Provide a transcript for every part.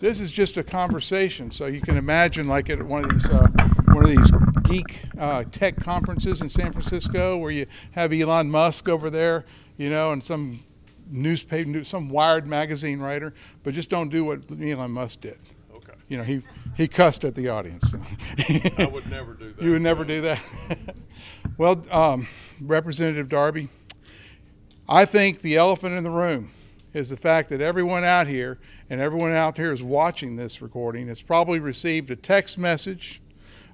this is just a conversation. So you can imagine, like at one of these uh, one of these geek uh, tech conferences in San Francisco, where you have Elon Musk over there, you know, and some newspaper, some Wired magazine writer, but just don't do what Elon Musk did. Okay. You know, he he cussed at the audience. I would never do that. You would never do that. well, um, Representative Darby, I think the elephant in the room is the fact that everyone out here and everyone out here is watching this recording has probably received a text message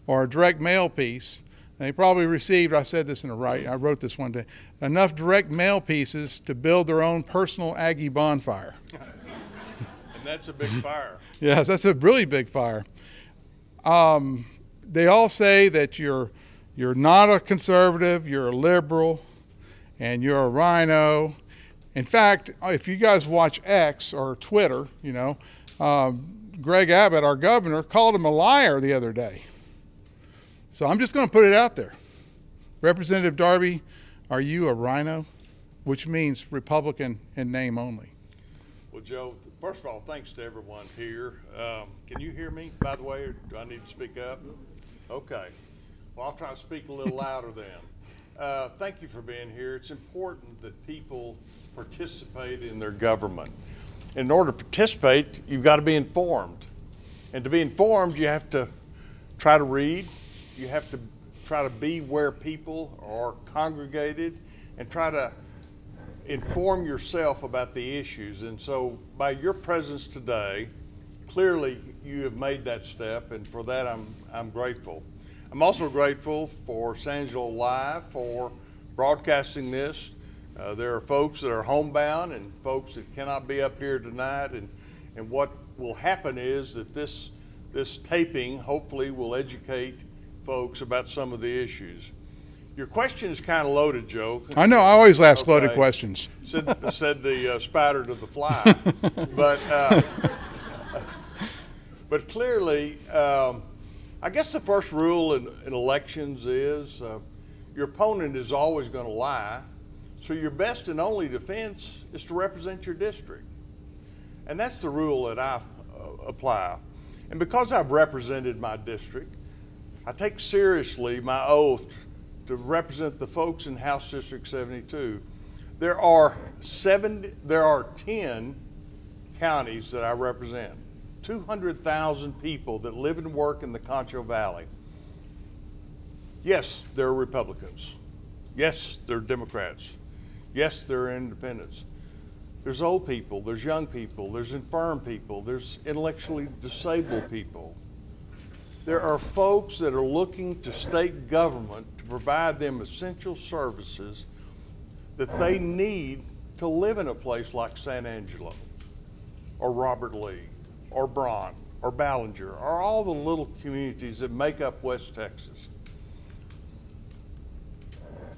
or a direct mail piece. They probably received, I said this in a right, I wrote this one day, enough direct mail pieces to build their own personal Aggie bonfire. And that's a big fire. Yes, that's a really big fire. Um, they all say that you're you're not a conservative, you're a liberal, and you're a rhino. In fact, if you guys watch X or Twitter, you know, um, Greg Abbott, our governor, called him a liar the other day. So I'm just going to put it out there. Representative Darby, are you a rhino? Which means Republican in name only. Well, Joe, first of all, thanks to everyone here. Um, can you hear me, by the way, or do I need to speak up? Okay. Well, I'll try to speak a little louder then. Uh, thank you for being here. It's important that people participate in their government. In order to participate, you've got to be informed. And to be informed, you have to try to read, you have to try to be where people are congregated, and try to inform yourself about the issues. And so, by your presence today, clearly you have made that step, and for that I'm, I'm grateful. I'm also grateful for San Angelo Live for broadcasting this. Uh, there are folks that are homebound and folks that cannot be up here tonight, and, and what will happen is that this, this taping hopefully will educate folks about some of the issues. Your question is kind of loaded, Joe. I know, I always ask loaded questions. Said, said the uh, spider to the fly. but, uh, but clearly, um, I guess the first rule in, in elections is uh, your opponent is always going to lie. So your best and only defense is to represent your district. And that's the rule that I uh, apply. And because I've represented my district, I take seriously my oath to represent the folks in House District 72. There are seven, there are 10 counties that I represent. 200,000 people that live and work in the Concho Valley. Yes, they're Republicans. Yes, they're Democrats. Yes, they're independents. There's old people, there's young people, there's infirm people, there's intellectually disabled people. There are folks that are looking to state government to provide them essential services that they need to live in a place like San Angelo or Robert Lee or Bronte or Ballinger or all the little communities that make up West Texas.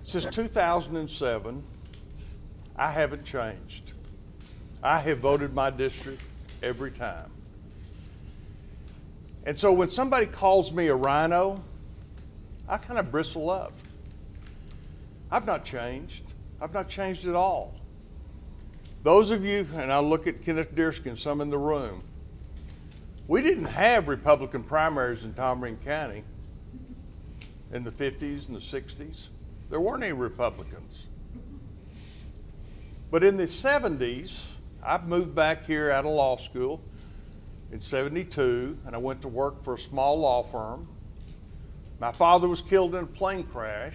Since 2007, I haven't changed. I have voted my district every time. And so when somebody calls me a rhino, I kind of bristle up. I've not changed. I've not changed at all. Those of you, and I look at Kenneth Deerskin, some in the room, we didn't have Republican primaries in Tom County in the 50s and the 60s. There weren't any Republicans. But in the 70s, I moved back here out of law school in 72, and I went to work for a small law firm. My father was killed in a plane crash,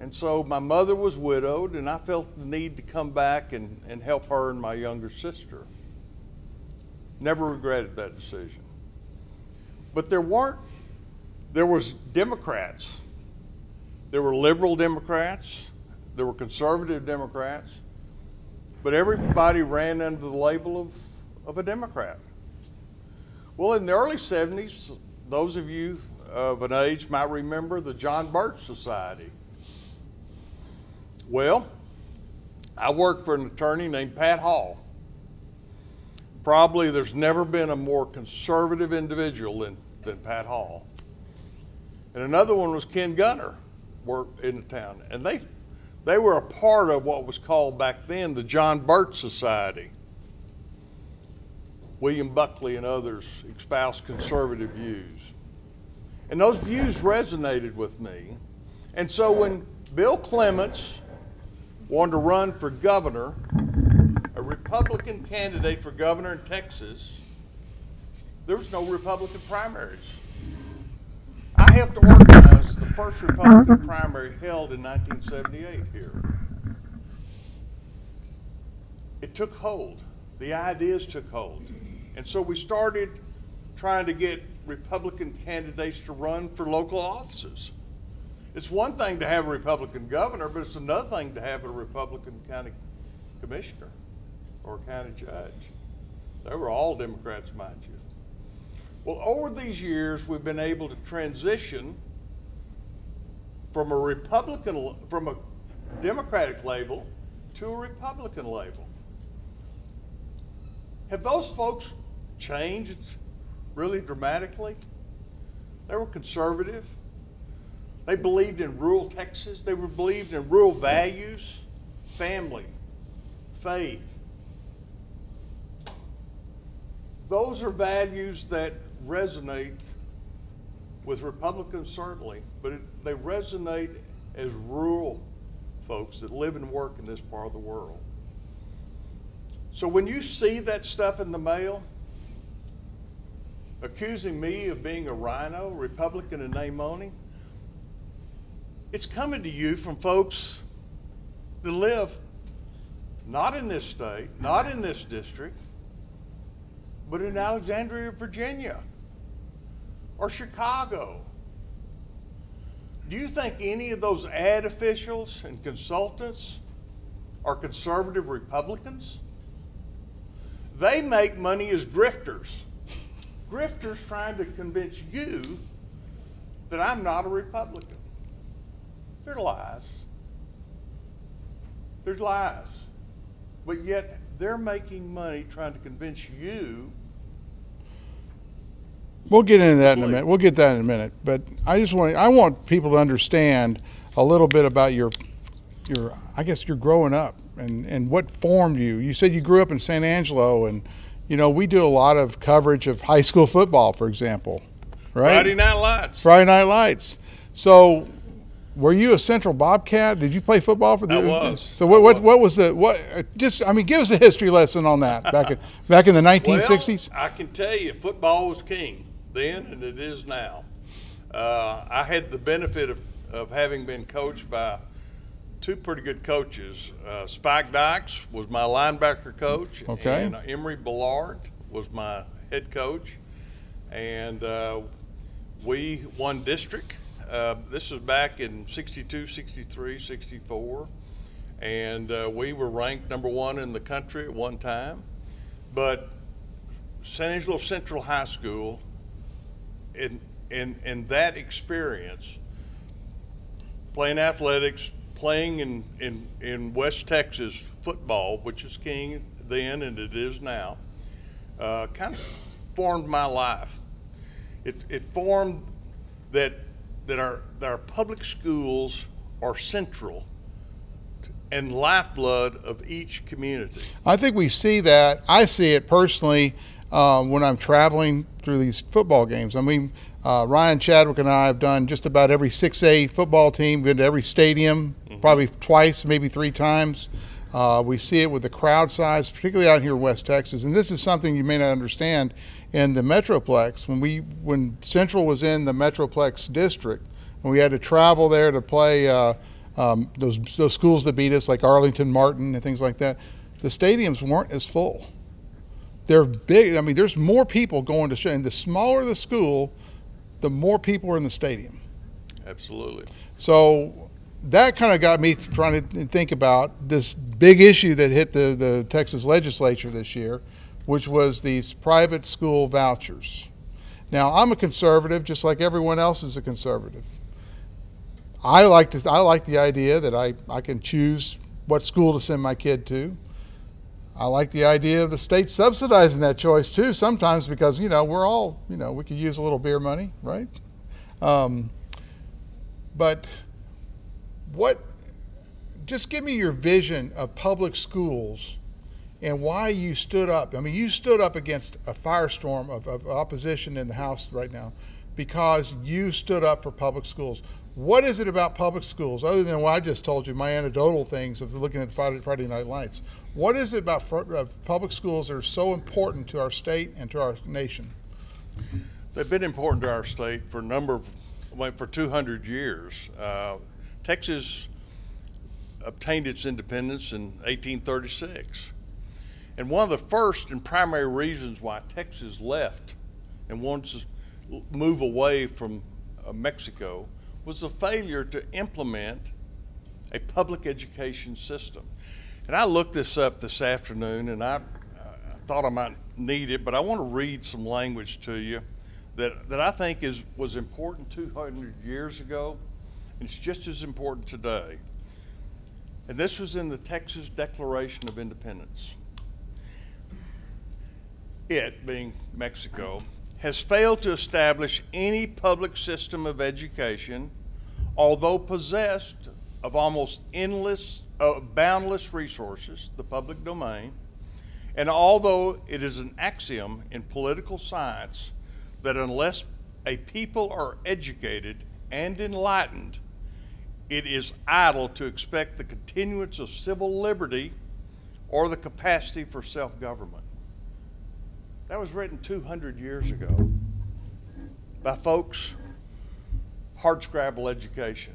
and so my mother was widowed, and I felt the need to come back and, and help her and my younger sister. Never regretted that decision. But there weren't, there was Democrats. There were liberal Democrats, there were conservative Democrats, but everybody ran under the label of, of a Democrat. Well, in the early 70s, those of you of an age might remember the John Birch Society. Well, I worked for an attorney named Pat Hall. Probably there's never been a more conservative individual than, than Pat Hall. And another one was Ken Gunner, worked in the town. And they, they were a part of what was called back then the John Birch Society. William Buckley and others espoused conservative views. And those views resonated with me. And so when Bill Clements wanted to run for governor, a Republican candidate for governor in Texas, there was no Republican primaries. I helped organize the first Republican primary held in 1978 here. It took hold. The ideas took hold. And so we started trying to get Republican candidates to run for local offices. It's one thing to have a Republican governor, but it's another thing to have a Republican county commissioner or county judge. They were all Democrats, mind you. Well, over these years, we've been able to transition from a Republican, from a Democratic label to a Republican label. Have those folks changed really dramatically? They were conservative. They believed in rural Texas. They believed in rural values, family, faith. Those are values that resonate with Republicans, certainly, but it, they resonate as rural folks that live and work in this part of the world. So when you see that stuff in the mail, accusing me of being a rhino, Republican in name only, it's coming to you from folks that live not in this state, not in this district, but in Alexandria, Virginia, or Chicago. Do you think any of those ad officials and consultants are conservative Republicans? They make money as grifters. Grifters trying to convince you that I'm not a Republican. They're lies. They're lies. But yet they're making money trying to convince you. We'll get into that in a minute. We'll get that in a minute. But I just want I want people to understand a little bit about your your I guess you're growing up and and what formed you. You said you grew up in San Angelo and you know, we do a lot of coverage of high school football, for example. Right? Friday Night Lights. Friday Night Lights. So were you a Central Bobcat? Did you play football for the? I was. So what? What, what was the what? Just I mean, give us a history lesson on that back in back in the 1960s. Well, I can tell you, football was king then, and it is now. Uh, I had the benefit of, of having been coached by two pretty good coaches. Uh, Spike Dykes was my linebacker coach, Okay. and Emory Bellard was my head coach, and uh, we won district. Uh, this was back in 62, 63, 64, and uh, we were ranked number one in the country at one time. But San Angelo Central High School, in, in, in that experience, playing athletics, playing in, in, in West Texas football, which is king then and it is now, uh, kind of formed my life. It, it formed that, that, our, that our public schools are central and lifeblood of each community. I think we see that. I see it personally uh, when I'm traveling through these football games. I mean, uh, Ryan Chadwick and I have done just about every 6A football team, been to every stadium, probably twice, maybe three times. Uh, we see it with the crowd size, particularly out here in West Texas. And this is something you may not understand in the Metroplex. When we when Central was in the Metroplex district, and we had to travel there to play uh, um, those those schools that beat us, like Arlington, Martin, and things like that. The stadiums weren't as full they're big. I mean, there's more people going to show, and the smaller the school, the more people are in the stadium. Absolutely. So that kind of got me trying to think about this big issue that hit the, the Texas legislature this year, which was these private school vouchers. Now, I'm a conservative, just like everyone else is a conservative. I like to, I like the idea that I, I can choose what school to send my kid to. I like the idea of the state subsidizing that choice too. Sometimes because you know we're all you know we could use a little beer money, right? Um, but what? Just give me your vision of public schools and why you stood up. I mean, you stood up against a firestorm of, of opposition in the House right now because you stood up for public schools. What is it about public schools, other than what I just told you, my anecdotal things of looking at the Friday, Night Lights? What is it about uh, public schools that are so important to our state and to our nation? They've been important to our state for a number of, well, for 200 years. Uh, Texas obtained its independence in 1836. And one of the first and primary reasons why Texas left and wanted to move away from uh, Mexico was the failure to implement a public education system. And I looked this up this afternoon and I, I thought I might need it, but I want to read some language to you that, that I think is, was important 200 years ago, and it's just as important today. And this was in the Texas Declaration of Independence. It, being Mexico, has failed to establish any public system of education, although possessed of almost endless, uh, boundless resources, the public domain, and although it is an axiom in political science that unless a people are educated and enlightened, it is idle to expect the continuance of civil liberty or the capacity for self government. That was written 200 years ago by folks, hard scrabble education.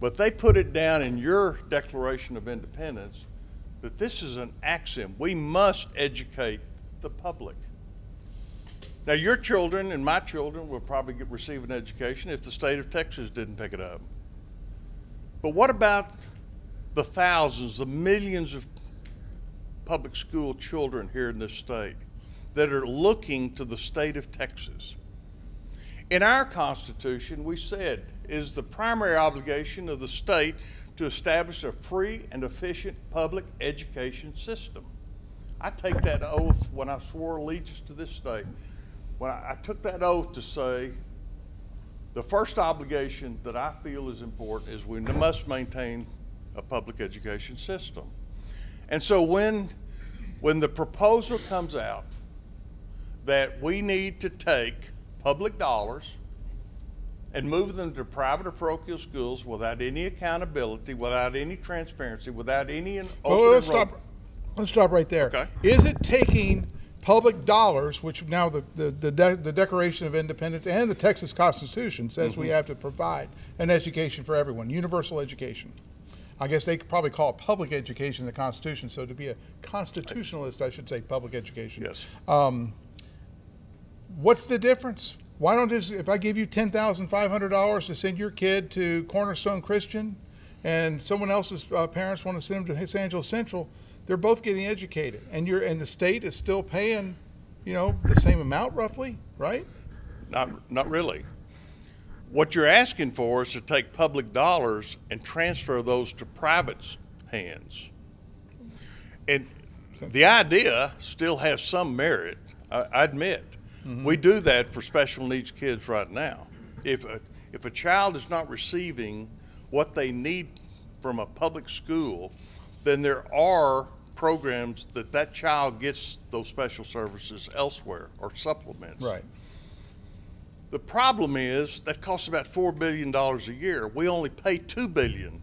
But they put it down in your Declaration of Independence that this is an axiom. We must educate the public. Now, your children and my children will probably get, receive an education if the state of Texas didn't pick it up. But what about the thousands, the millions of public school children here in this state that are looking to the state of Texas? In our Constitution, we said it is the primary obligation of the state to establish a free and efficient public education system. I take that oath when I swore allegiance to this state. When I, I took that oath to say the first obligation that I feel is important is we must maintain a public education system. And so when, when the proposal comes out that we need to take public dollars and move them to private or parochial schools without any accountability, without any transparency, without any open Well, let's stop. Let's stop right there. Okay. Is it taking public dollars, which now the, the, the, De- the Declaration of Independence and the Texas Constitution says we mm-hmm. have to provide an education for everyone, universal education. I guess they could probably call it public education in the Constitution. So to be a constitutionalist, I should say public education. Yes. Um, What's the difference? Why don't just if I give you ten thousand five hundred dollars to send your kid to Cornerstone Christian, and someone else's uh, parents want to send them to Los Angeles Central, they're both getting educated, and you're and the state is still paying, you know, the same amount roughly, right? Not, not really. What you're asking for is to take public dollars and transfer those to private's hands. And the idea still has some merit, I, I admit. Mm-hmm. We do that for special needs kids right now. If a, if a child is not receiving what they need from a public school, then there are programs that that child gets those special services elsewhere or supplements. Right. The problem is that costs about four billion dollars a year. We only pay two billion,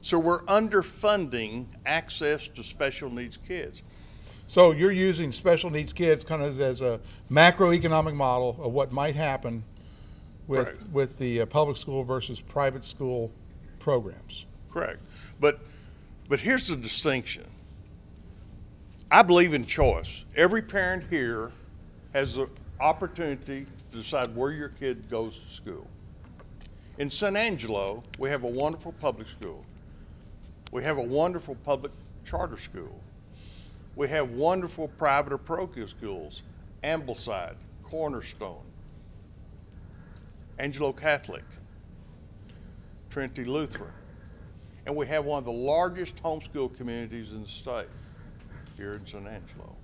so we're underfunding access to special needs kids. So you're using special needs kids kind of as a macroeconomic model of what might happen with Correct. with the uh, public school versus private school programs. Correct, but but here's the distinction. I believe in choice. Every parent here has the opportunity to decide where your kid goes to school. In San Angelo, we have a wonderful public school. We have a wonderful public charter school. We have wonderful private or parochial schools, Ambleside, Cornerstone, Angelo Catholic, Trinity Lutheran. And we have one of the largest homeschool communities in the state here in San Angelo.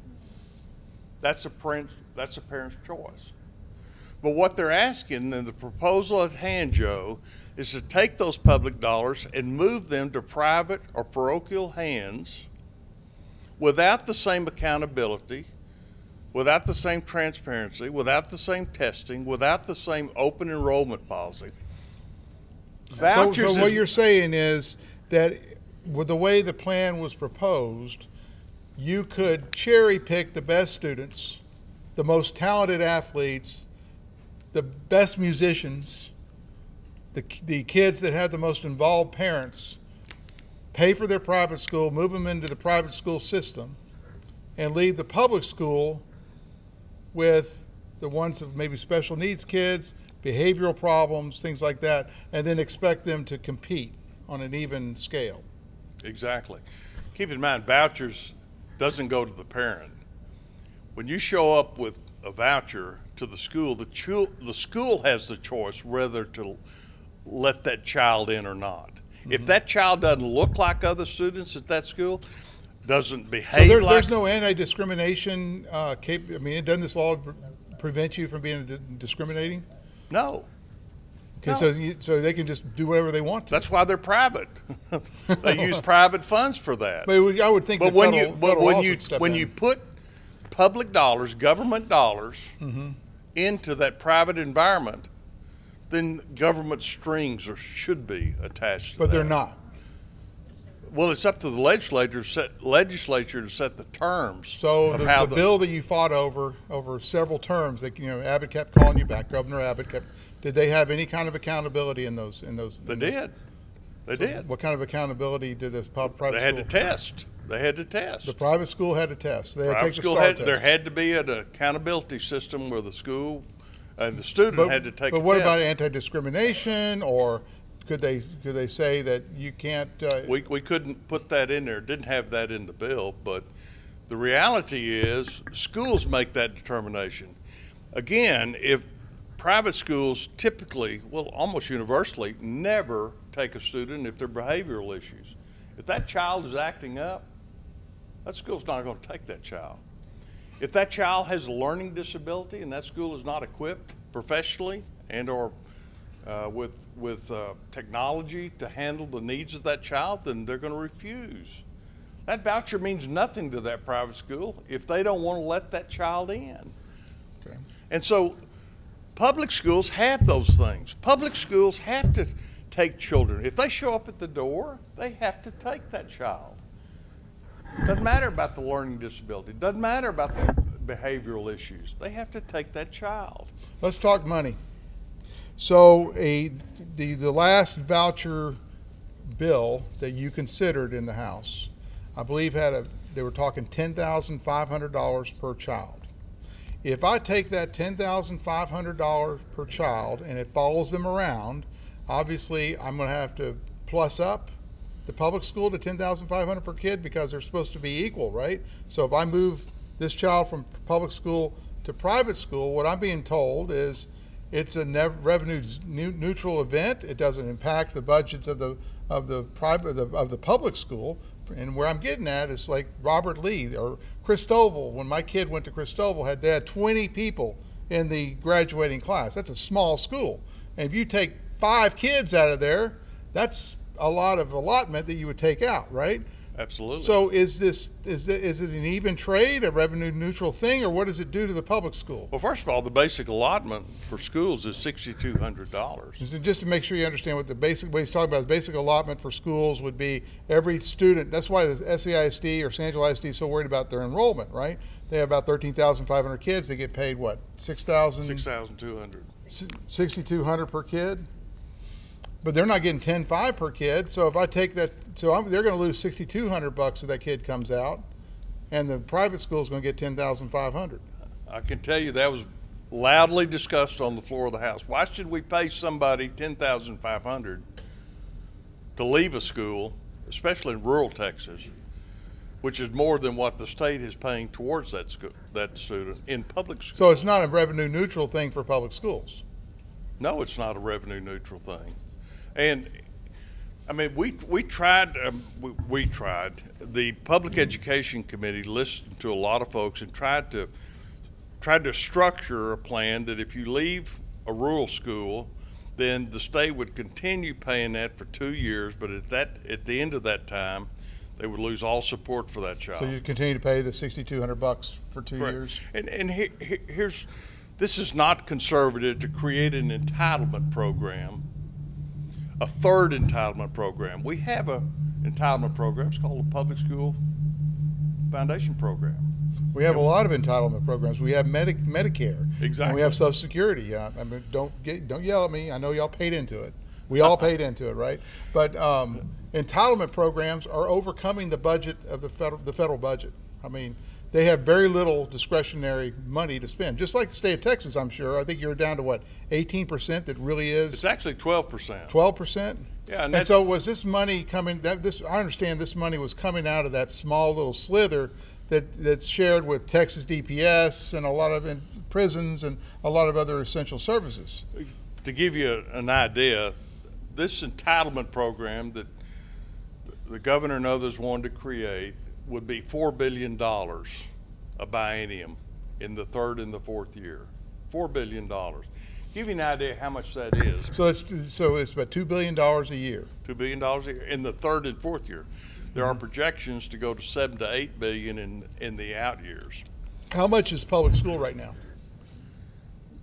That's a parent, that's a parent's choice. But what they're asking in the proposal at hand, Joe, is to take those public dollars and move them to private or parochial hands without the same accountability, without the same transparency, without the same testing, without the same open enrollment policy. So, so what you're saying is that with the way the plan was proposed, you could cherry pick the best students, the most talented athletes, the best musicians, the, the kids that had the most involved parents, pay for their private school, move them into the private school system, and leave the public school with the ones of maybe special needs kids, behavioral problems, things like that, and then expect them to compete on an even scale. Exactly. Keep in mind, vouchers doesn't go to the parent. When you show up with a voucher to the school, the, the school has the choice whether to let that child in or not. If that child doesn't look like other students at that school, doesn't So behave there, like there's no anti-discrimination. Uh, cap- I mean, doesn't this law pre- prevent you from being discriminating? no. Okay, No. so you, so they can just do whatever they want to. That's why they're private. they use private funds for that. but would- I would think But when federal, you but when you when in. you put public dollars, government dollars, Mm-hmm. into that private environment, then government strings are, should be attached. To but they're not. Well, it's up to the legislature set legislature to set the terms. So the, how the bill that you fought over over several terms, that you know, Abbott kept calling you back. Governor Abbott kept. Did they have any kind of accountability in those? In those? they in those- did. They did. What kind of accountability did this pub- private They had school? to test. They had to test. The private school had to test. They had to Private take the school STAAR had, test. there had to be an accountability system where the school and the student but, had to take. but what test. about anti-discrimination, or could they could they say that you can't? Uh, We, we couldn't put that in there, didn't have that in the bill, but the reality is, schools make that determination. Again, if private schools typically, well, almost universally, never take a student if they're behavioral issues. If that child is acting up, that school's not gonna take that child. If that child has a learning disability and that school is not equipped professionally and/or uh, with with uh, technology to handle the needs of that child, then they're going to refuse. That voucher means nothing to that private school if they don't want to let that child in. okay. And so, public schools have those things. Public schools have to take children. If they show up at the door, they have to take that child. Doesn't matter about the learning disability. Doesn't matter about the behavioral issues. They have to take that child. Let's talk money. So a the the last voucher bill that you considered in the House, I believe had a they were talking ten thousand five hundred dollars per child. If I take that ten thousand five hundred dollars per child and it follows them around, obviously I'm going to have to plus up the public school to ten thousand five hundred per kid because they're supposed to be equal, right? So if I move this child from public school to private school, what I'm being told is it's a revenue neutral event. It doesn't impact the budgets of the of the private of the, of the public school. And where I'm getting at is like Robert Lee or Christoval. When my kid went to Christoval, had they had 20 people in the graduating class. That's a small school. And if you take five kids out of there, that's a lot of allotment that you would take out, right? Absolutely. So is this is it, is it an even trade, a revenue neutral thing, or what does it do to the public school? Well, first of all, the basic allotment for schools is sixty-two hundred dollars. Just to make sure you understand what the basic, what he's talking about, the basic allotment for schools would be every student. That's why the SAISD or San Angelo ISD is so worried about their enrollment, right? They have about thirteen thousand five hundred kids. They get paid what six thousand, Six thousand two hundred. sixty two hundred per kid. But they're not getting ten five per kid. So if I take that, so I'm, they're going to lose sixty two hundred bucks if that kid comes out, and the private school is going to get ten thousand five hundred. I can tell you that was loudly discussed on the floor of the House. Why should we pay somebody ten thousand five hundred to leave a school, especially in rural Texas, which is more than what the state is paying towards that school, that student in public school? So it's not a revenue neutral thing for public schools. No, it's not a revenue neutral thing. And, I mean, we, we tried, um, we, we tried, the Public Education Committee listened to a lot of folks and tried to, tried to structure a plan that if you leave a rural school, then the state would continue paying that for two years, but at that, at the end of that time, They would lose all support for that child. So you continue to pay the sixty-two hundred bucks for two Correct. years? And, and he, he, here's, this is not conservative to create an entitlement program, a third entitlement program. We have a entitlement program, it's called the Public School Foundation Program. We have a lot of entitlement programs. We have Medi- Medicare. And we have Social Security. Uh, I mean, don't get, don't yell at me. I know y'all paid into it. We all paid into it, right? But um, entitlement programs are overcoming the budget of the federal the federal budget. I mean, they have very little discretionary money to spend. Just like the state of Texas, I'm sure. I think you're down to what 18 percent that really is. It's actually twelve percent. 12 percent. Yeah, and And, so was this money coming? That this I understand this money was coming out of that small little slither that that's shared with Texas DPS and a lot of in prisons and a lot of other essential services. To give you an idea, this entitlement program that the governor and others wanted to create would be four billion dollars a biennium in the third and the fourth year. Four billion dollars. Give you an idea how much that is. So it's so it's about two billion dollars a year. Two billion dollars a year in the third and fourth year. There are mm-hmm. projections to go to seven to eight billion in in the out years. How much is public school right now?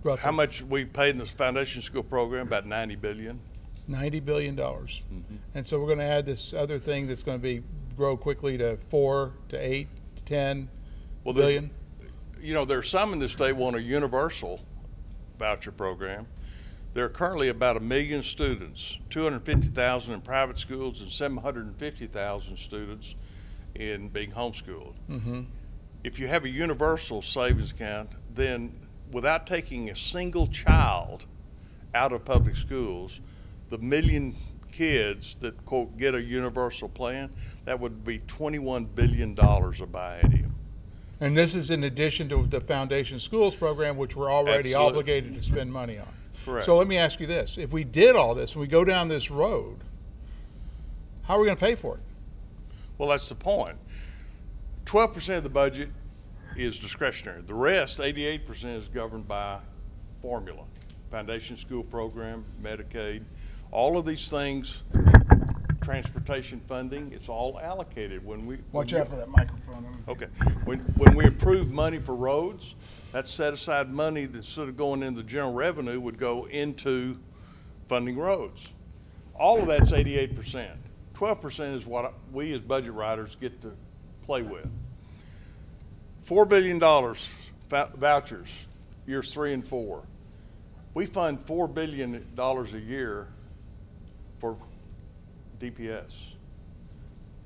Roughly How much we paid in this foundation school program? About ninety billion. Ninety billion dollars. Mm-hmm. And so we're going to add this other thing that's going to be grow quickly to four to eight to ten Well, billion. You know, there's some in the state want a universal voucher program. There are currently about a million students, 250,000 in private schools and 750,000 students in being homeschooled. Mm-hmm. If you have a universal savings account, then without taking a single child out of public schools, the million kids that quote get a universal plan, that would be $21 billion a biennium. And this is in addition to the Foundation Schools program, which we're already Absolutely. obligated to spend money on. Correct. So let me ask you this: If we did all this and we go down this road, how are we going to pay for it? Well, that's the point. Twelve percent of the budget is discretionary. The rest, eighty-eight percent, is governed by formula. Foundation school program, Medicaid, all of these things, transportation funding, it's all allocated when we. Watch when out we- for that microphone. Okay, when, when we approve money for roads, that's set aside money that's sort of going into the general revenue would go into funding roads. All of that's eighty-eight percent. Twelve percent is what we as budget writers get to play with. Four billion dollars vouchers, years three and four. We fund four billion dollars a year for DPS.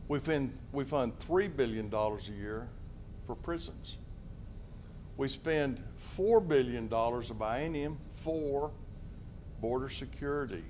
We fund, we fund three billion dollars a year for prisons. We spend four billion dollars a biennium for border security.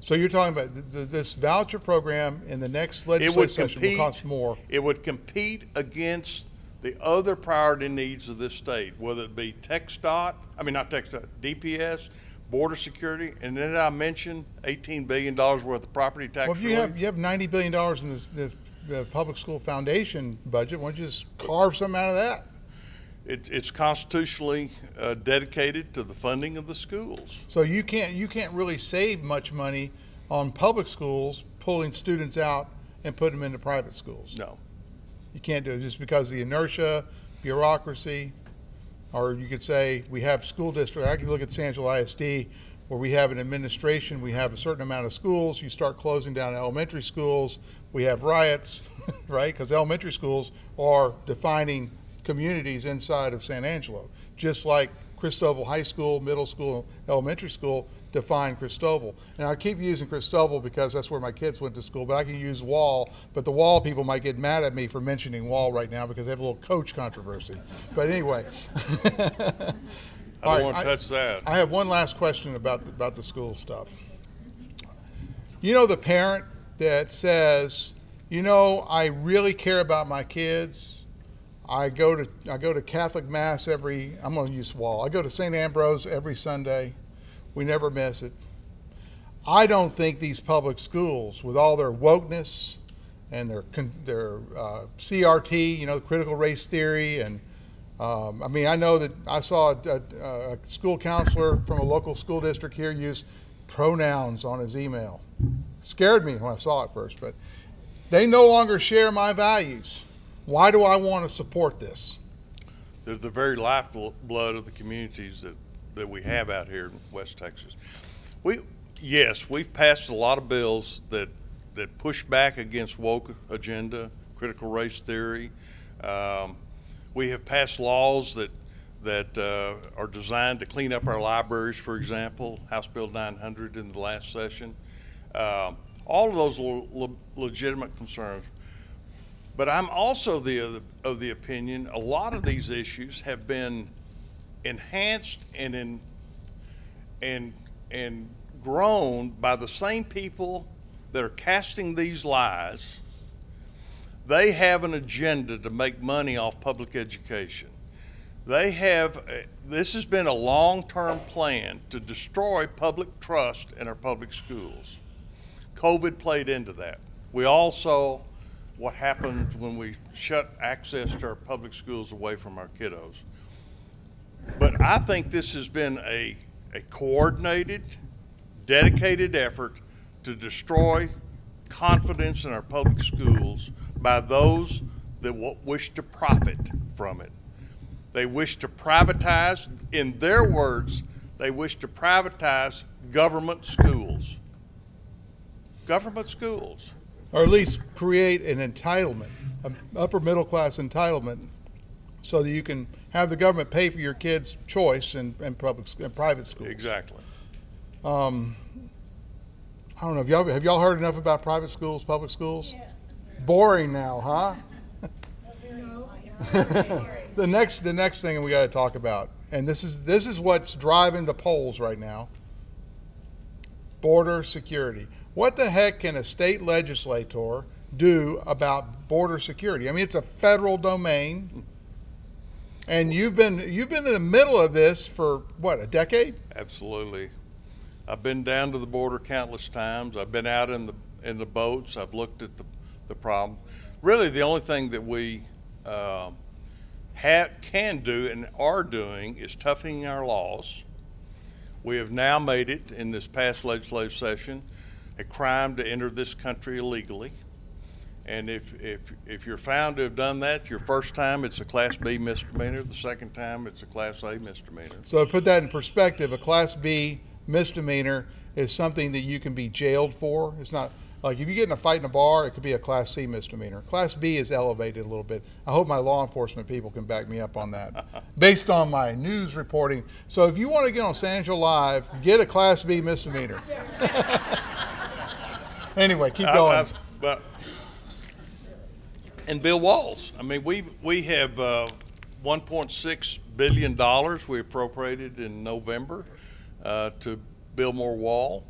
So you're talking about th- th- this voucher program in the next It would legislative session will cost more. it would compete against the other priority needs of this state, whether it be TxDOT, I mean, not TxDOT, DPS, border security, and then I mentioned eighteen billion dollars worth of property tax Well, if you relief. have you have ninety billion dollars in this, the, the public school foundation budget, why don't you just carve some out of that? It, it's constitutionally uh, dedicated to the funding of the schools. So you can't you can't really save much money on public schools pulling students out and putting them into private schools. No. You can't do it just because of the inertia, bureaucracy, or you could say we have school district. I can look at San Angelo ISD where we have an administration, we have a certain amount of schools. You start closing down elementary schools, we have riots, right? Because elementary schools are defining communities inside of San Angelo, just like Christoval High School, middle school, elementary school define Christoval. And I keep using Christoval because that's where my kids went to school, but I can use Wall. But the Wall people might get mad at me for mentioning Wall right now because they have a little coach controversy. But anyway. I don't right, want to touch that. I have one last question about the, about the school stuff. You know the parent that says, you know, I really care about my kids. I go to I go to Catholic mass every. I'm going to use Wall. I go to St. Ambrose every Sunday. We never miss it. I don't think these public schools, with all their wokeness and their their uh, CRT, you know, critical race theory, and um, I mean, I know that I saw a, a, a school counselor from a local school district here use pronouns on his email. Scared me when I saw it first, but They no longer share my values. Why do I want to support this? They're the very lifeblood of the communities that, that we have out here in West Texas. We, yes, we've passed a lot of bills that, that push back against woke agenda, critical race theory. Um, we have passed laws that, that uh, are designed to clean up our libraries, for example, House Bill 900 in the last session. Um, all of those le- le- legitimate concerns. But I'm also the, of the opinion a lot of these issues have been enhanced and in, and and grown by the same people that are casting these lies. They have an agenda to make money off public education. They have, uh, this has been a long term plan to destroy public trust in our public schools. COVID played into that. We all saw what happens when we shut access to our public schools away from our kiddos. But I think this has been a, a coordinated, dedicated effort to destroy confidence in our public schools by those that wish to profit from it. They wish to privatize, in their words, they wish to privatize government schools. Government schools. Or at least create an entitlement, an upper middle class entitlement, so that you can have the government pay for your kids' choice in, in public in private schools. Exactly. Um, I don't know. Have y'all, have y'all heard enough about private schools, public schools? Yes. Boring now, huh? the next, the next thing we got to talk about, and this is this is what's driving the polls right now. Border security. What the heck can a state legislator do about border security? I mean, it's a federal domain, and you've been you've been in the middle of this for what a decade. Absolutely. I've been down to the border countless times. I've been out in the in the boats. I've looked at the the problem. Really, the only thing that we uh, have, can do and are doing is toughening our laws. We have now made it in this past legislative session a crime to enter this country illegally. And if, if, if you're found to have done that, your first time it's a Class B misdemeanor, the second time it's a Class A misdemeanor. So to put that in perspective, a Class B misdemeanor is something that you can be jailed for. It's not like if you get in a fight in a bar, it could be a Class C misdemeanor. Class B is elevated a little bit. I hope my law enforcement people can back me up on that, based on my news reporting. So if you want to get on San Angelo Live, get a Class B misdemeanor. anyway, keep going. I, I, but and Bill Walls. I mean, we we have uh, 1.6 billion dollars we appropriated in November uh, to build more wall.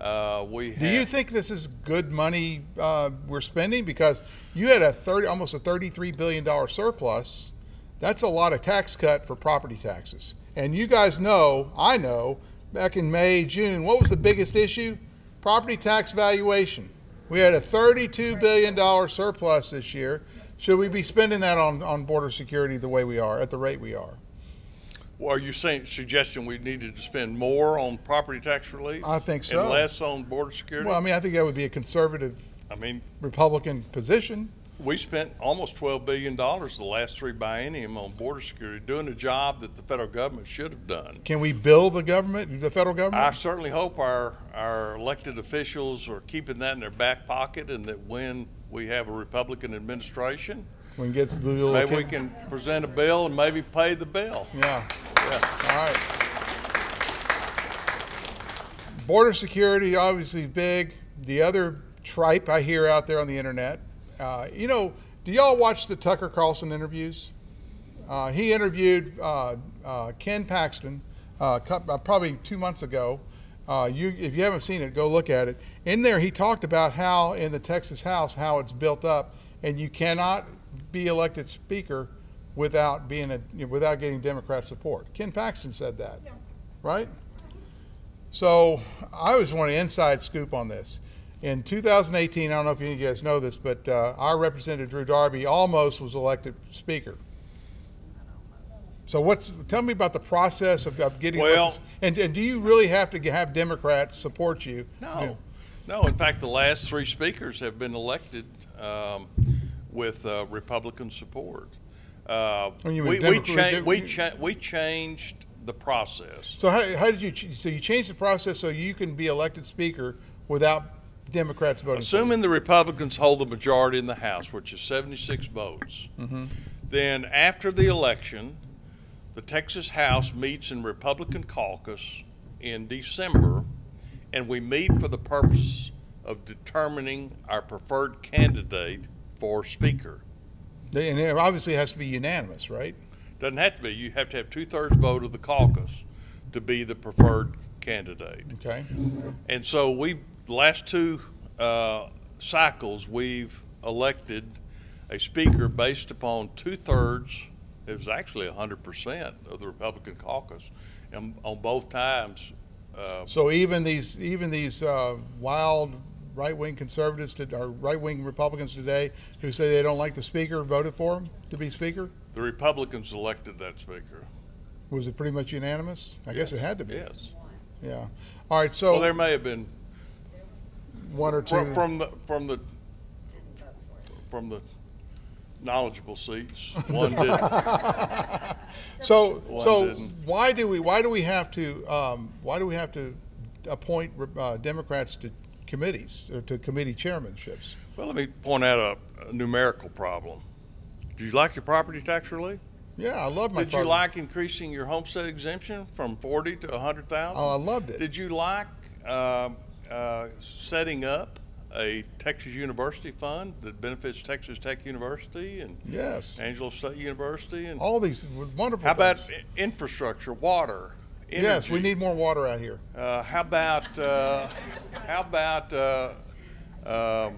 Uh, we Do you think this is good money uh, we're spending? Because you had a 30, almost a $33 billion surplus. That's a lot of tax cut for property taxes. And you guys know, I know, back in May, June, what was the biggest issue? Property tax valuation. We had a $32 billion surplus this year. Should we be spending that on, on border security the way we are, at the rate we are? Well, are you saying suggesting we needed to spend more on property tax relief? I think so. And less on border security? Well, I mean, I think that would be a conservative I mean, Republican position. We spent almost $12 billion the last three biennium on border security, doing a job that the federal government should have done. Can we bill the government, the federal government? I certainly hope our, our elected officials are keeping that in their back pocket and that when we have a Republican administration, we can get the maybe we can present a bill and maybe pay the bill. Yeah. Yeah. All right. Border security, obviously big. The other tripe I hear out there on the internet, uh, you know, do y'all watch the Tucker Carlson interviews? Uh, he interviewed uh, uh Ken Paxton uh, probably two months ago. you, if you haven't seen it, go look at it. In there, he talked about how in the Texas House how it's built up, and you cannot be elected speaker without being a you know, without getting Democrat support. Ken Paxton said that, yeah. right? So I was want an inside scoop on this. In 2018, I don't know if any of you guys know this, but uh, our representative Drew Darby almost was elected speaker. So what's tell me about the process of, of getting well, and, and do you really have to have Democrats support you? No. No, in fact, the last three speakers have been elected um, with uh, Republican support. Uh, you we, we, cha- we, cha- we changed the process. So how, how did you, ch- so you changed the process so you can be elected speaker without Democrats voting? Assuming the Republicans hold the majority in the House, which is 76 votes, Mm-hmm. then after the election, the Texas House meets in Republican caucus in December, and we meet for the purpose of determining our preferred candidate for Speaker. And it obviously has to be unanimous, right? Doesn't have to be. You have to have two thirds vote of the caucus to be the preferred candidate. Okay. And so we, the last two uh, cycles, we've elected a speaker based upon two thirds. It was actually hundred percent of the Republican caucus, and on both times. Uh, So even these, even these uh, wild right-wing conservatives to, or right-wing Republicans today who say they don't like the speaker voted for him to be speaker? the Republicans elected that speaker. Was it pretty much unanimous? I guess it had to be. Yes. Yeah. All right. So Well, there may have been one or two. from, from the from the from the knowledgeable seats. One did. So, One so didn't. why do we why do we have to um, why do we have to appoint uh, Democrats to committees or to committee chairmanships? Well, let me point out a, a numerical problem. Do you like your property tax relief? Yeah, I love my. Did you property- like increasing your homestead exemption from forty to a hundred thousand? Oh, I loved it. Did you like uh, uh, setting up a Texas University fund that benefits Texas Tech University and Yes. Angelo State University and All these wonderful. how about things. i- infrastructure, water? Yes, we need more water out here. Uh, how about uh, how about uh, um,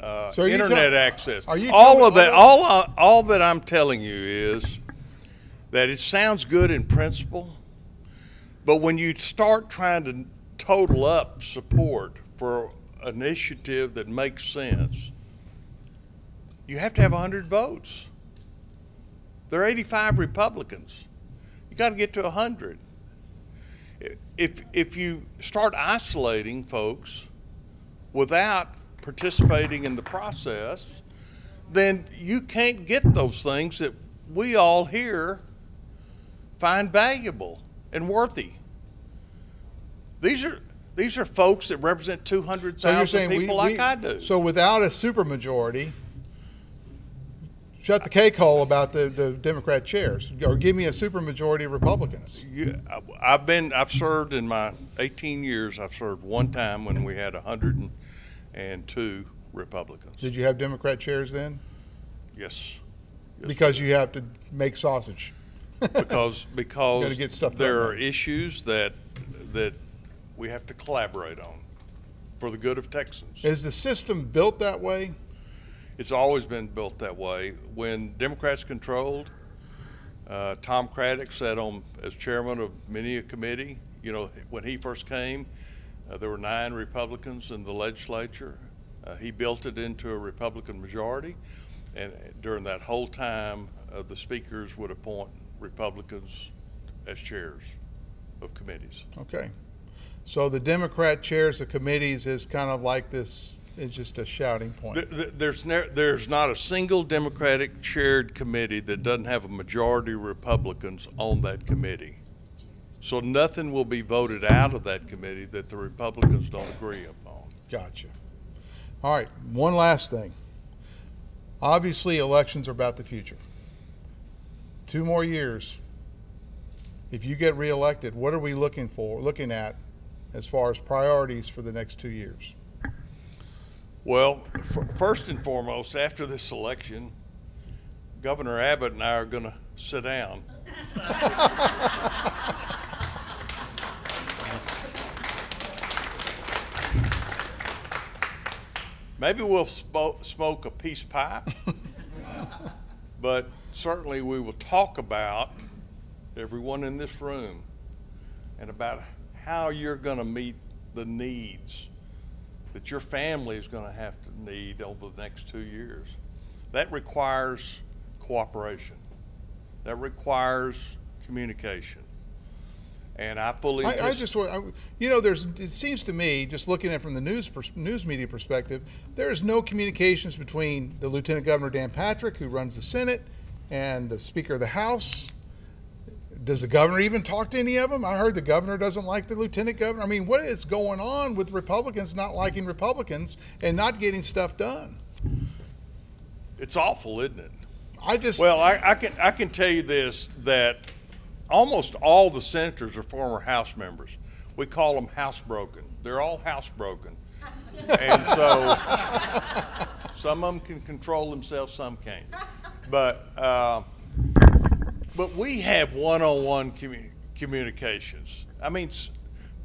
uh, So internet access? are you all of that? All uh, all that I'm telling you is that it sounds good in principle, but when you start trying to total up support for initiative that makes sense, you have to have 100 votes. There are 85 Republicans. You got to get to 100 if if you start isolating folks without participating in the process, then you can't get those things that we all here find valuable and worthy. These are these are folks that represent 200,000 So you're thousand saying people we, like we- I do. So without a supermajority, shut the cake hole about the, the Democrat chairs, or give me a supermajority of Republicans. You, I- I've been, I've served in my 18 years. I've served one time when we had 102 Republicans. Did you have Democrat chairs then? Yes. Yes, Because you have to make sausage. because because get stuff there are issues that that we have to collaborate on for the good of Texans. Is the system built that way? It's always been built that way. When Democrats controlled, uh, Tom Craddick sat on as chairman of many a committee. You know, when he first came, uh, there were nine Republicans in the legislature. Uh, he built it into a Republican majority, and during that whole time, uh, the speakers would appoint Republicans as chairs of committees. Okay. So the Democrat chairs of committees is kind of like this, it's just a shouting point. Th- th- There's, ne- there's not a single Democratic chaired committee that doesn't have a majority of Republicans on that committee. So nothing will be voted out of that committee that the Republicans don't agree upon. Gotcha. All right, one last thing. Obviously, elections are about the future. Two more years. If you get reelected, what are we looking for, looking at as far as priorities for the next two years? Well, first and foremost, after this election, Governor Abbott and I are going to sit down. Maybe we'll smoke, smoke a peace pipe, but certainly we will talk about everyone in this room and about how you're going to meet the needs that your family is going to have to need over the next two years. That requires cooperation. That requires communication. And I fully. I, I just, want- I, you know, there's. It seems to me, just looking at it from the news pers- news media perspective, there is no communications between the Lieutenant Governor Dan Patrick, who runs the Senate, and the Speaker of the House. Does the governor even talk to any of them? I heard the governor doesn't like the lieutenant governor. I mean, what is going on with Republicans not liking Republicans and not getting stuff done? It's awful, isn't it? I just Well, I, I can I can tell you this that almost all the senators are former House members. We call them housebroken. They're all housebroken, and so some of them can control themselves, some can't. But uh, but we have one-on-one commu- communications. I mean,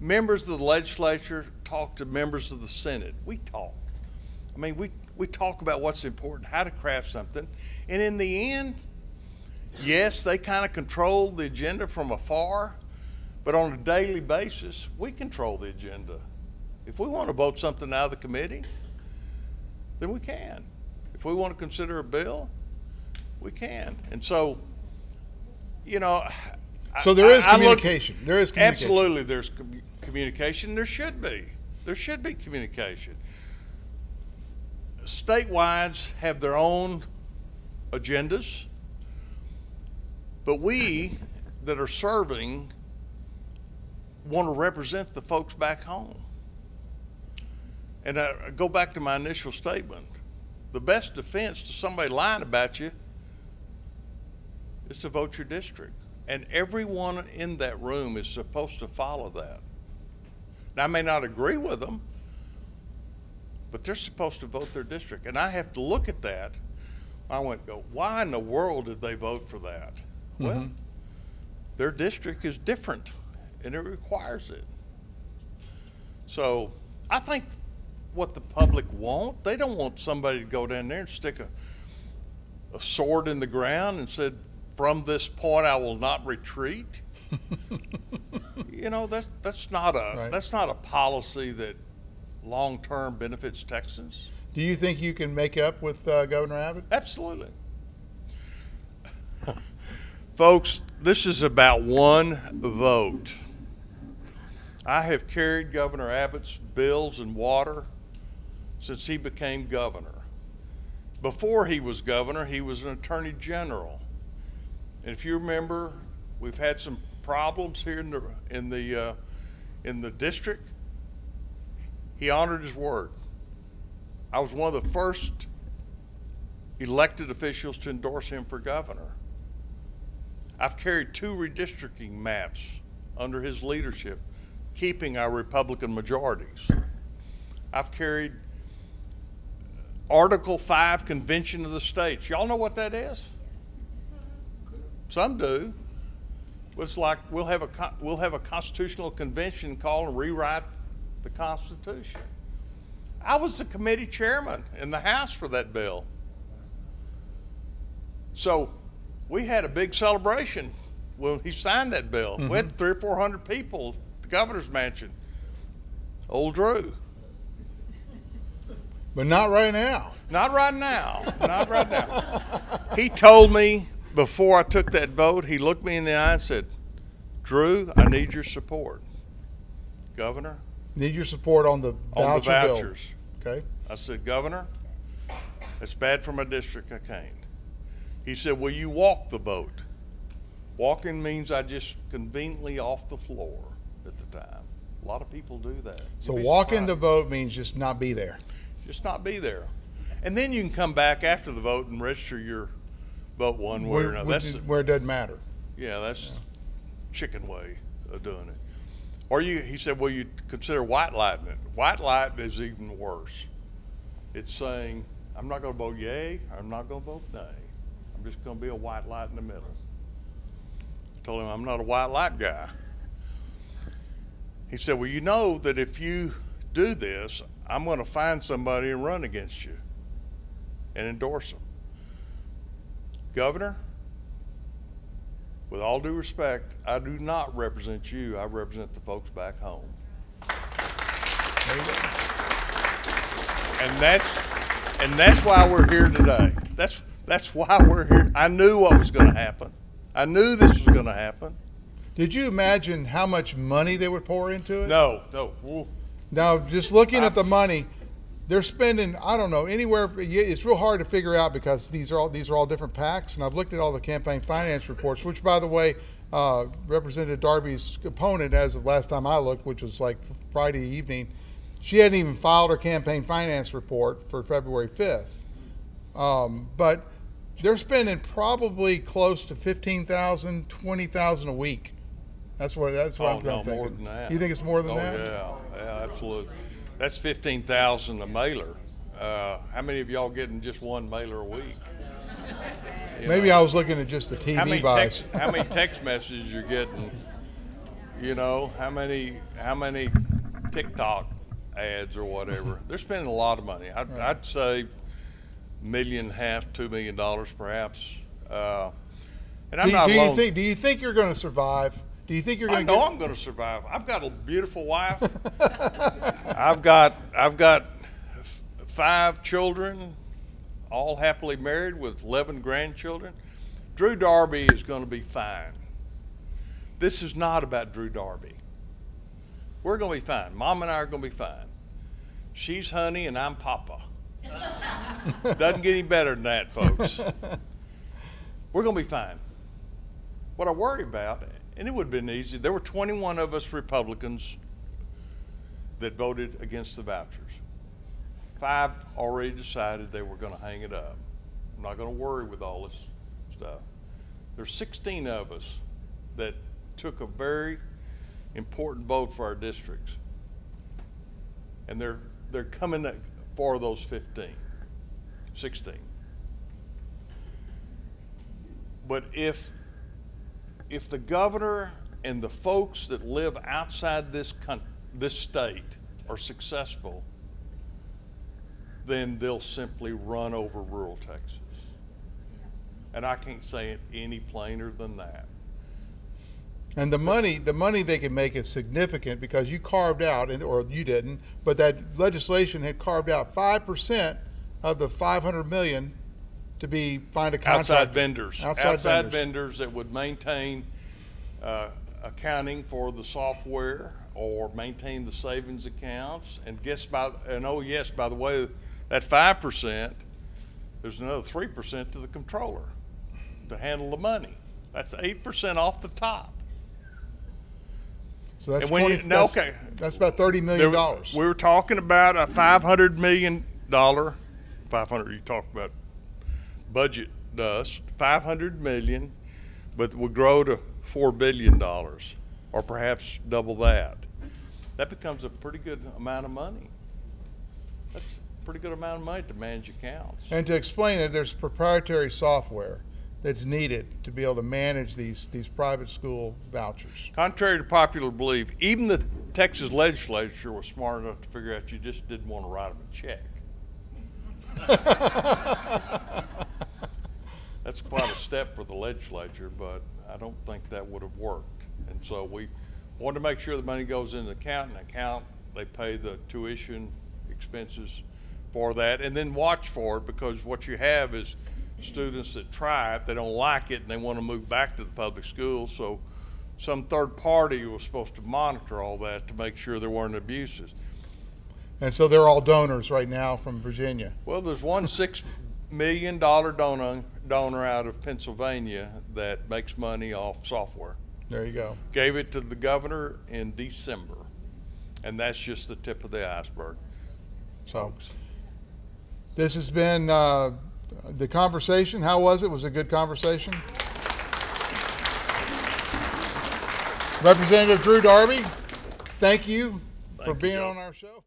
members of the legislature talk to members of the Senate. We talk. I mean, we, we talk about what's important, how to craft something. And in the end, yes, they kind of control the agenda from afar, but on a daily basis, we control the agenda. If we want to vote something out of the committee, then we can. If we want to consider a bill, we can. And so, you know, So there is I- I look- communication. There is communication. Absolutely, there's commu- communication. There should be. There should be communication. Statewide have their own agendas, but we that are serving want to represent the folks back home. And I go back to my initial statement. The best defense to somebody lying about you is to vote your district. And everyone in that room is supposed to follow that. Now, I may not agree with them, but they're supposed to vote their district. And I have to look at that. I went, go, why in the world did they vote for that? Mm-hmm. Well, their district is different and it requires it. So I think what the public want, they don't want somebody to go down there and stick a, a sword in the ground and said, from this point I will not retreat. you know, that's that's not a Right. that's not a policy that long term benefits Texans. Do you think you can make up with uh, Governor Abbott? Absolutely. Folks, this is about one vote. I have carried Governor Abbott's bills and water since he became governor. Before he was governor, he was an attorney general. And if you remember, we've had some problems here in the in the uh, in the district. He honored his word. I was one of the first elected officials to endorse him for governor. I've carried two redistricting maps under his leadership, keeping our Republican majorities. I've carried Article 5 Convention of the States. Y'all know what that is? Some do. It's like we'll have a we'll have a constitutional convention call and rewrite the Constitution. I was the committee chairman in the House for that bill. So we had a big celebration when he signed that bill. We had mm-hmm. three or four hundred people at the governor's mansion. Old Drew. But not right now. Not right now. Not right now. He told me before I took that vote, he looked me in the eye and said, Drew, I need your support. Governor, Need your support on the on the voucher bill. vouchers. Okay. I said, Governor, it's bad for my district. I can't. He said, Will you walk the vote? Walking means I just conveniently off the floor at the time. A lot of people do that. So walking the vote means just not be there. just not be there. And then you can come back after the vote and register your vote one way or Where, another. which That's is- where it doesn't matter. yeah, that's chicken way of doing it. Or you, he said, well, you consider white lighting it. White light is even worse. It's saying, I'm not going to vote yay, I'm not going to vote nay. I'm just going to be a white light in the middle. I told him I'm not a white light guy. He said, well, you know that if you do this, I'm going to find somebody and run against you and endorse them. Governor, with all due respect, I do not represent you. I represent the folks back home. There you go. And that's and that's why we're here today. That's that's why we're here. I knew what was going to happen. I knew this was going to happen. Did you imagine how much money they would pour into it? No, no. Woo. Now, just looking at the money, they're spending. I don't know anywhere. It's real hard to figure out because these are all these are all different PACs, and I've looked at all the campaign finance reports. Which, by the way, uh, Representative Darby's opponent, as of last time I looked, which was like Friday evening, she hadn't even filed her campaign finance report for February fifth. Um, but they're spending probably close to 15,000, 20,000 a week. That's what that's what Oh, I'm no, thinking. more than that. You think it's more than oh, that? yeah, yeah, absolutely. That's fifteen thousand a mailer. Uh, how many of y'all getting just one mailer a week? You Maybe know? I was looking at just the TV how many buys. text, how many text messages you're getting? You know, how many how many TikTok ads or whatever? They're spending a lot of money. I'd, I'd say million, half, two million dollars perhaps. Uh, and I'm do, not do you think? Do you think you're going to survive? Do you think you're going to know get? I'm going to survive. I've got a beautiful wife. I've got I've got five children, all happily married with 11 grandchildren. Drew Darby is going to be fine. This is not about Drew Darby. We're going to be fine. Mom and I are going to be fine. She's honey and I'm papa. Doesn't get any better than that, folks. We're going to be fine. What I worry about, and it would have been easy, there were 21 of us Republicans that voted against the vouchers. Five already decided they were going to hang it up. I'm not going to worry with all this stuff. There's 16 of us that took a very important vote for our districts. And they're, they're coming for those 15, 16. But if if the governor and the folks that live outside this coun- this state are successful, then they'll simply run over rural Texas. And I can't say it any plainer than that. And the money, the money they can make is significant because you carved out, or you didn't, but that legislation had carved out five percent of the 500 million to be find a contract. Outside vendors. Outside, vendors. vendors that would maintain uh, accounting for the software or maintain the savings accounts. And guess by, and oh yes, by the way, that five percent, there's another three percent to the controller to handle the money. That's eight percent off the top. So that's And when you- 20, now, that's, okay. that's about thirty million There- dollars. We were talking about a five hundred million dollar, five hundred, you talked about budget dust, five hundred million, but would grow to four billion dollars, or perhaps double that. That becomes a pretty good amount of money. That's a pretty good amount of money to manage accounts. And to explain it, there's proprietary software that's needed to be able to manage these these private school vouchers. Contrary to popular belief, even the Texas legislature was smart enough to figure out you just didn't want to write them a check. That's quite a step for the legislature, but I don't think that would have worked. And so we wanted to make sure the money goes in the account, and account, they pay the tuition expenses for that, and then watch for it, because what you have is students that try it, they don't like it, and they want to move back to the public schools, so some third party was supposed to monitor all that to make sure there weren't abuses. And so they're all donors right now from Virginia. Well, there's one six million dollar donor donor out of Pennsylvania that makes money off software. There you go. Gave it to the governor in December, and that's just the tip of the iceberg. So this has been uh, the conversation. How was it? Was it a good conversation? Representative Drew Darby, thank you for Thank you, being Joe. on our show.